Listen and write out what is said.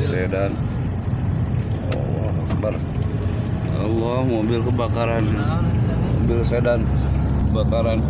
sedan. Allah Akbar. Allah mobil kebakaran. Kan? Mobil sedan kebakaran.